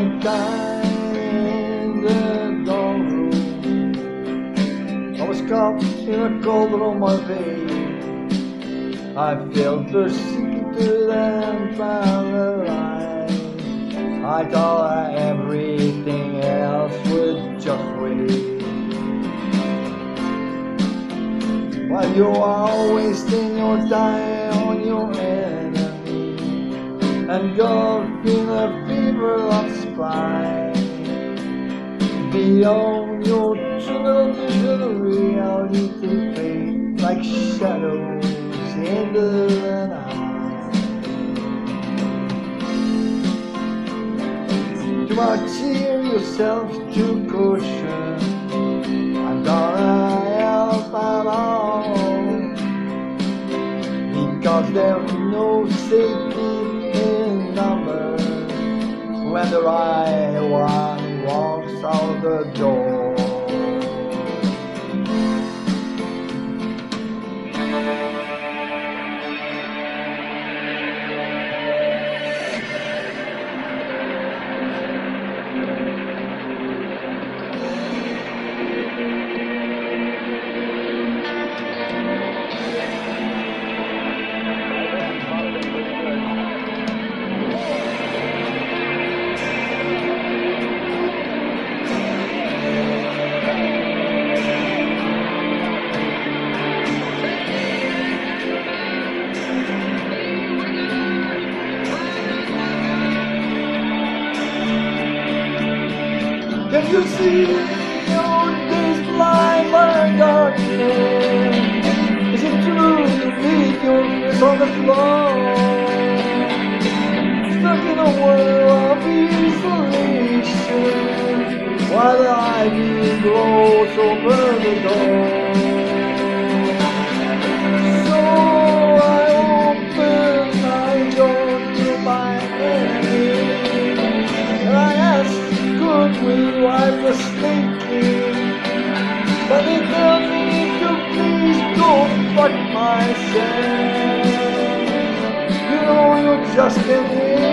in the dark room. I was caught in a cauldron on my vein. I felt persecuted and paralyzed. I thought everything else would just wait. while you are wasting your time on your head. God in a fever of spite. Beyond your tunnel vision, reality fades like shadows in the night. Might cheer yourself to caution. I'm gonna help at all because there's no safety right one walks out the door. See your days blind by? Is it true you leave your fears on the floor? Stuck in a world of isolation While the ivy grows over the door wipe the thinking But they tell me to please go fuck myself. You know you're just can't